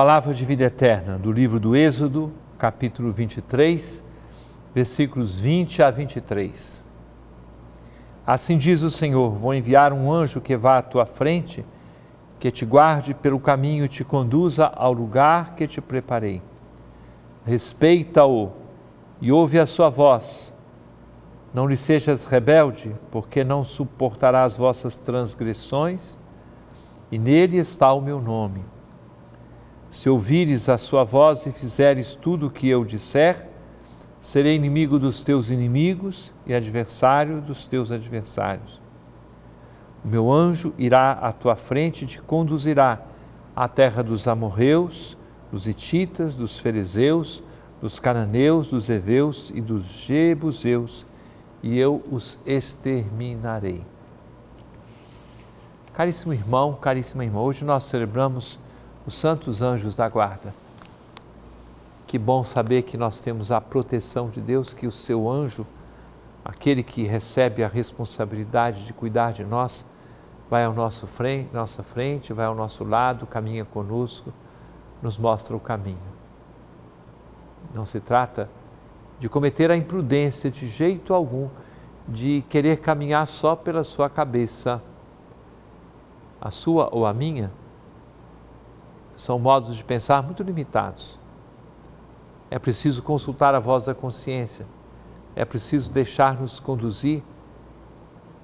Palavra de vida eterna do livro do Êxodo, capítulo 23, versículos 20 a 23. Assim diz o Senhor: Vou enviar um anjo que vá à tua frente, que te guarde pelo caminho e te conduza ao lugar que te preparei. Respeita-o e ouve a sua voz. Não lhe sejas rebelde, porque não suportarás vossas transgressões, e nele está o meu nome. Se ouvires a sua voz e fizeres tudo o que eu disser, serei inimigo dos teus inimigos e adversário dos teus adversários. O meu anjo irá à tua frente e te conduzirá à terra dos amorreus, dos hititas, dos fariseus, dos cananeus, dos heveus e dos jebuseus, e eu os exterminarei. Caríssimo irmão, caríssima irmã, hoje nós celebramos os santos anjos da guarda. Que bom saber que nós temos a proteção de Deus, que o seu anjo, aquele que recebe a responsabilidade de cuidar de nós, vai ao nosso frente, nossa frente, vai ao nosso lado, caminha conosco, nos mostra o caminho. Não se trata de cometer a imprudência de jeito algum de querer caminhar só pela sua cabeça, a sua ou a minha, são modos de pensar muito limitados. É preciso consultar a voz da consciência. É preciso deixar-nos conduzir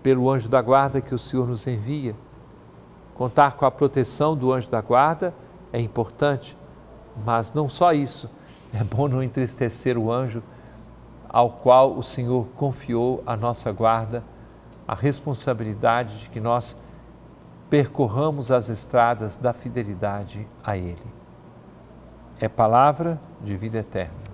pelo anjo da guarda que o Senhor nos envia. Contar com a proteção do anjo da guarda é importante, mas não só isso. É bom não entristecer o anjo ao qual o Senhor confiou a nossa guarda, a responsabilidade de que nós percorramos as estradas da fidelidade a Ele. É palavra de vida eterna.